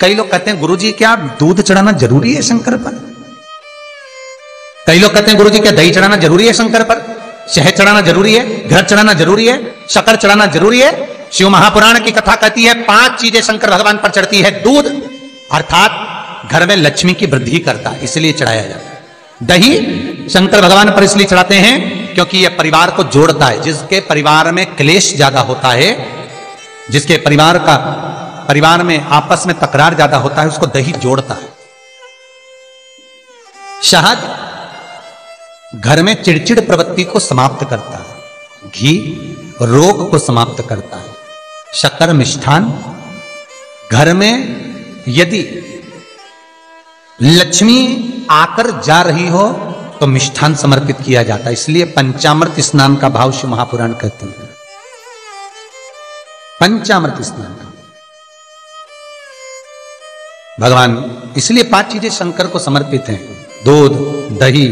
कई लोग कहते हैं, गुरुजी, क्या दूध चढ़ाना ज़रूरी है शंकर पर? कई लोग कहते हैं, गुरुजी, क्या दही चढ़ाना ज़रूरी है शंकर पर? शहद चढ़ाना ज़रूरी है? घर चढ़ाना ज़रूरी है? शक्कर चढ़ाना ज़रूरी है? शिव महापुराण की कथा कहती है, पाँच चीज़ें शंकर भगवान पर चढ़ती है, दूध। अर्थात, घर में लक्ष्मी की वृद्धि करता है, इसलिए चढ़ाया जाता है। दही शंकर भगवान पर इसलिए चढ़ाते हैं, क्योंकि यह परिवार को जोड़ता है। जिसके परिवार में क्लेश ज़्यादा होता है, जिसके परिवार का परिवार में आपस में तकरार ज़्यादा होता है, उसको दही जोड़ता है। शहद घर में चिड़चिड़ प्रवृत्ति को समाप्त करता है, घी रोग को समाप्त करता है। शक्कर मिष्ठान घर में यदि लक्ष्मी आकर जा रही हो तो मिष्ठान समर्पित किया जाता है। इसलिए पंचामृत स्नान का भाव शिव महापुराण कहते हैं। पंचामृत स्नान का। भगवान इसलिए पाँच चीज़ें शंकर को समर्पित हैं। दूध दही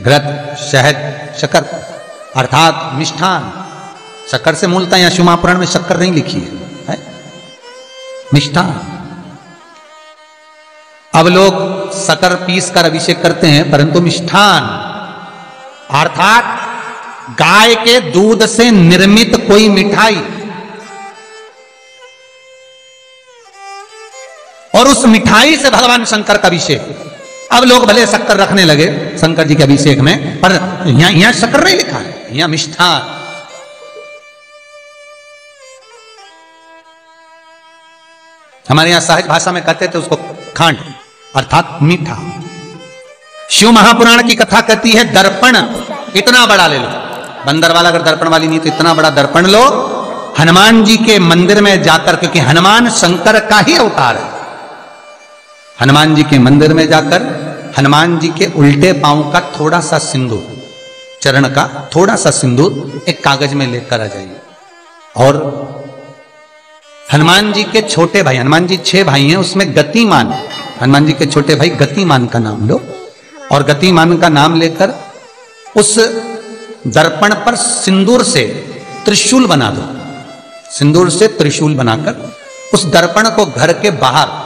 घृत शहद शक्कर। अर्थात मिष्ठान। शक्कर से मूलता यहाँ शिव महापुराण में शक्कर नहीं लिखी है, है? मिष्ठान। अब लोग शकर पीस कर अभिषेक करते हैं परंतु मिष्ठान। अर्थात गाय के दूध से निर्मित कोई मिठाई और उस मिठाई से भगवान शंकर का अभिषेक। अब लोग भले शक्कर रखने लगे, शंकर जी के अभिषेक में, पर यहाँ यहाँ शक्कर नहीं लिखा है, यहाँ मिष्ठा। हमारे यहाँ सहज भाषा में कहते थे उसको खांड, अर्थात मीठा। शिव महापुराण की कथा कहती है, दर्पण, इतना बड़ा ले लो। बंदर वाला अगर दर्पण वाली नहीं तो इतना बड़ा दर्पण लो। हनुमान जी के मंदिर में जाकर, क्योंकि हनुमान शंकर का ही अवतार है। हनुमान जी के मंदिर में जाकर हनुमान जी के उल्टे पाँव का थोड़ा सा सिंदूर, चरण का थोड़ा सा सिंदूर एक कागज़ में लेकर आ जाइए। और हनुमान जी के छोटे भाई, हनुमान जी छह भाई हैं, उसमें गतिमान, हनुमान जी के छोटे भाई गतिमान का नाम लो। और गतिमान का नाम लेकर उस दर्पण पर सिंदूर से त्रिशूल बना दो। सिंदूर से त्रिशूल बनाकर उस दर्पण को घर के बाहर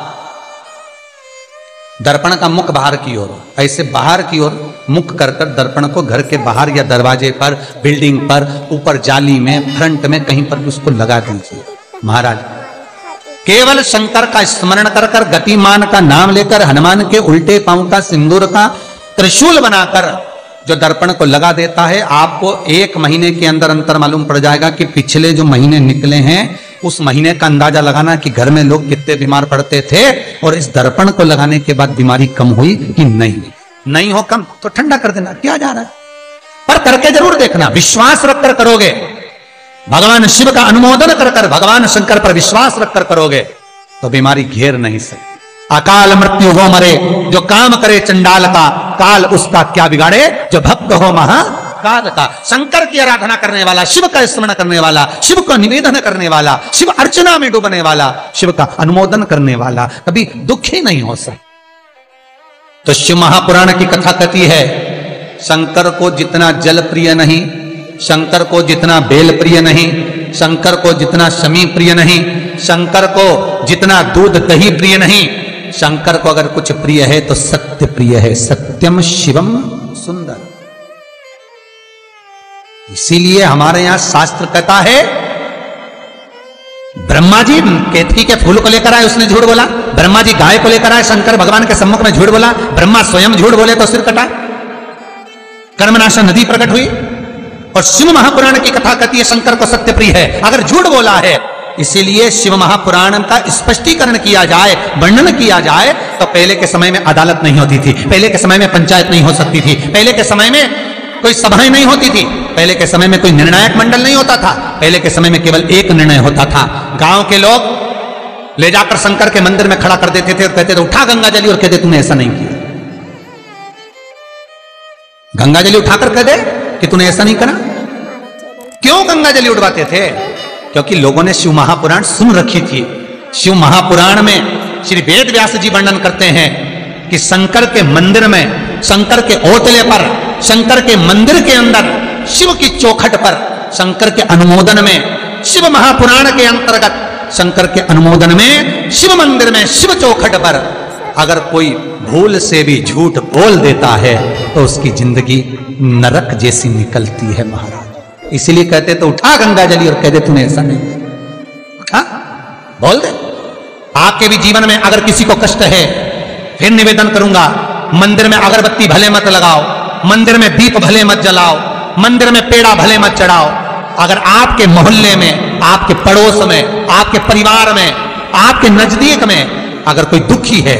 दर्पण का मुख बाहर की ओर। ऐसे बाहर की ओर मुख कर कर दर्पण को घर के बाहर या दरवाजे पर, बिल्डिंग पर, ऊपर जाली में, फ्रंट में कहीं पर भी उसको लगा दीजिए। महाराज, केवल शंकर का स्मरण कर कर, गतिमान का नाम लेकर, हनुमान के उल्टे पाँव का सिंदूर का त्रिशूल बनाकर जो दर्पण को लगा देता है, आपको एक महीने के अंदर अंतर मालूम पड़ जाएगा कि पिछले जो महीने निकले हैं उस महीने का अंदाज़ा लगाना कि घर में लोग कितने बीमार पड़ते थे और इस दर्पण को लगाने के बाद बीमारी कम हुई कि नहीं। नहीं हो कम तो ठंडा कर देना, क्या जा रहा है? पर करके ज़रूर देखना, विश्वास रखकर करोगे। भगवान शिव का अनुमोदन कर कर, भगवान शंकर पर विश्वास रखकर करोगे तो बीमारी घेर नहीं सकती। अकाल मृत्यु हो मरे, जो काम करे चंडाल का काल उसका क्या बिगाड़े? जो भक्त हो महा काल का शंकर की आराधना करने वाला, शिव का स्मरण करने वाला, शिव को निवेदन करने वाला, शिव अर्चना में डूबने वाला, शिव का अनुमोदन करने वाला, कभी दुखी नहीं हो सकता। तो शिव महापुराण की कथा कहती है, शंकर को जितना जल प्रिय नहीं, शंकर को जितना बेल प्रिय नहीं, शंकर को जितना शमी प्रिय नहीं, शंकर को जितना दूध दही प्रिय नहीं, शंकर को अगर कुछ प्रिय है तो सत्य प्रिय है, सत्यम शिवम सुंदर। इसीलिए हमारे यहाँ शास्त्र कहता है। ब्रह्मा जी केतकी के फूल को लेकर आए, उसने झूठ बोला। ब्रह्मा जी गाय को लेकर आए, शंकर भगवान के सम्मुख में झूठ बोला। ब्रह्मा स्वयं झूठ बोले तो सिर कटा। कर्मनाशा नदी प्रकट हुई। और शिव महापुराण की कथा कहती है, शंकर को सत्य प्रिय है। अगर झूठ बोला है, इसीलिए शिव महापुराण का स्पष्टीकरण किया जाए, वर्णन किया जाए तो पहले के समय में अदालत नहीं होती थी। पहले के समय में पंचायत नहीं हो सकती थी। पहले के समय में कोई सभाएँ नहीं होती थी। पहले के समय में कोई निर्णायक मंडल नहीं होता था। पहले के समय में केवल एक निर्णय होता था। गाँव के लोग ले जाकर शंकर के मंदिर में खड़ा कर देते थे और कहते थे, उठा गंगा जली, और कहते, तूने ऐसा नहीं किया। गंगा जली उठाकर कह दे कि तूने ऐसा नहीं करा। क्यों गंगा जली उठवाते थे? क्योंकि लोगों ने शिव महापुराण सुन रखी थी। शिव महापुराण में श्री वेद व्यास जी वर्णन करते हैं कि शंकर के मंदिर में, शंकर के ओतले पर शंकर के मंदिर के अंदर, शिव की चौखट पर, शंकर के अनुमोदन में, शिव महापुराण के अंतर्गत, शंकर के अनुमोदन में, शिव मंदिर में, शिव चौखट पर। अगर कोई भूल से भी झूठ बोल देता है तो उसकी ज़िंदगी नरक जैसी निकलती है महाराज। इसीलिए कहते तो उठा गंगा जली और कह दे, तूने ऐसा नहीं उठा, बोल दे। आपके भी जीवन में अगर किसी को कष्ट है, फिर निवेदन करूँगा, मंदिर में अगरबत्ती भले मत लगाओ मंदिर में दीप भले मत जलाओ, मंदिर में पेड़ा भले मत चढ़ाओ। अगर आपके मोहल्ले में, आपके पड़ोस में, आपके परिवार में, आपके नज़दीक में अगर कोई दुखी है,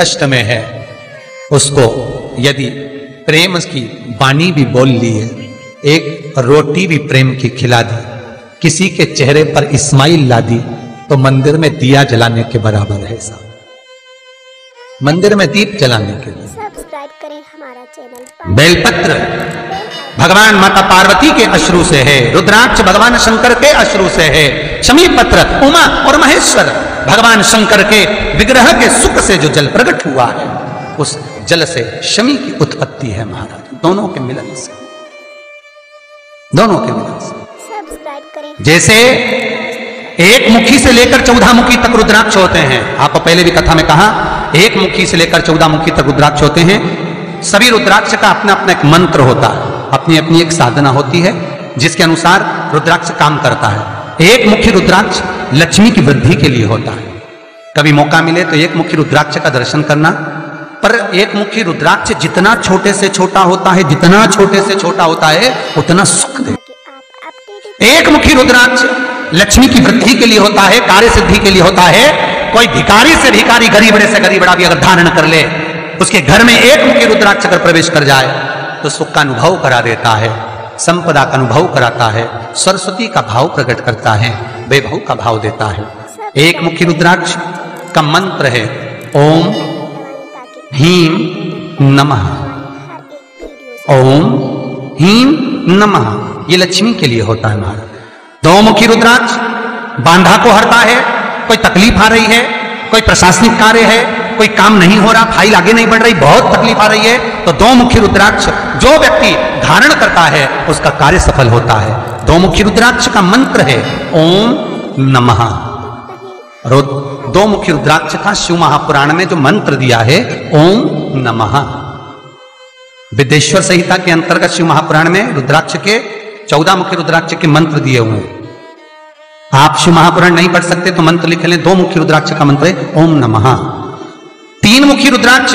कष्ट में है, उसको यदि प्रेम की वाणी भी बोल ली है, एक रोटी भी प्रेम की खिला दी, किसी के चेहरे पर इस्माइल ला दी तो मंदिर में दिया जलाने के बराबर है साहब। मंदिर में दीप जलाने के लिए। बेलपत्र। भगवान माता पार्वती के अश्रु से है, रुद्राक्ष भगवान शंकर के अश्रु से है शमी पत्र उमा और महेश्वर, भगवान शंकर के विग्रह के सुख से जो जल प्रकट हुआ है, उस जल से शमी की उत्पत्ति है महाराज, दोनों के मिलन से। दोनों के मिलन से। जैसे एक मुखी से लेकर चौदह मुखी तक रुद्राक्ष होते हैं। आपको पहले भी कथा में कहा, एक मुखी से लेकर चौदह मुखी तक रुद्राक्ष होते हैं सभी रुद्राक्ष का अपना अपना एक मंत्र होता है। अपनी अपनी एक साधना होती है, जिसके अनुसार रुद्राक्ष काम करता है। एक मुख्य रुद्राक्ष लक्ष्मी की वृद्धि के लिए होता है। कभी मौका मिले तो एक मुख्य रुद्राक्ष का दर्शन करना, पर एक मुखी रुद्राक्ष जितना छोटे से छोटा होता है, जितना छोटे से छोटा होता है, उतना सुख दे। एक मुखी रुद्राक्ष लक्ष्मी की वृद्धि के लिए होता है, कार्य सिद्धि के लिए होता है। कोई भिखारी से भिखारी, गरीब से गरीब बड़ा भी अगर धारण कर ले उसके घर में एक मुखी रुद्राक्ष अगर प्रवेश कर जाए तो सुख का अनुभव करा देता है, संपदा का अनुभव कराता है, सरस्वती का भाव प्रकट करता है, वैभव का भाव देता है। एक मुखी रुद्राक्ष का मंत्र है, ओम हीम नमः। ओम हीम नमः। ये लक्ष्मी के लिए होता है महाराज दो मुखी रुद्राक्ष बांधा को हरता है, कोई तकलीफ़ आ रही है, कोई प्रशासनिक कार्य है कोई काम नहीं हो रहा, फ़ाइल आगे नहीं बढ़ रही, बहुत तकलीफ़ आ रही है तो दो मुखी रुद्राक्ष जो व्यक्ति धारण करता है, उसका कार्य सफल होता है। दो मुखी रुद्राक्ष का मंत्र है, ओम नमः। दो मुखी रुद्राक्ष का शिव महापुराण में जो मंत्र दिया है, ओम नमः। विदेश्वर संहिता के अंतर्गत शिव महापुराण में रुद्राक्ष के, चौदह मुखी रुद्राक्ष के मंत्र दिए हुए आप शिव महापुराण नहीं पढ़ सकते तो मंत्र लिख लें, दो मुख्य रुद्राक्ष का मंत्र है, ओम नमः। तीन मुखी रुद्राक्ष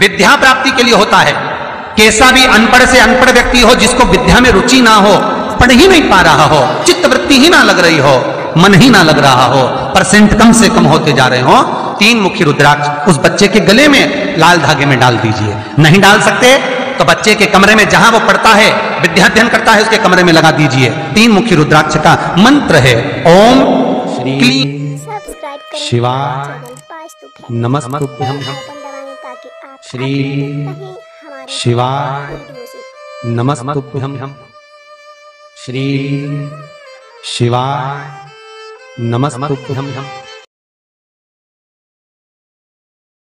विद्या प्राप्ति के लिए होता है। कैसा भी अनपढ़ से अनपढ़ व्यक्ति हो जिसको विद्या में रुचि ना हो पढ़ ही नहीं पा रहा हो चित्त वृत्ति ही ना लग रही हो मन ही ना लग रहा हो परसेंट कम से कम होते जा रहे हो तीन मुखी रुद्राक्ष उस बच्चे के गले में लाल धागे में डाल दीजिए। नहीं डाल सकते तो बच्चे के कमरे में जहाँ वो पढ़ता है विद्याध्ययन करता है उसके कमरे में लगा दीजिए। तीन मुखी रुद्राक्ष का मंत्र है ओम क्लीं सब्सक्राइब नमस्तुभ्यं श्री शिवा शिवाय। नमस्तुभ्यं। श्री शिवाय। नमस्तुभ्यं।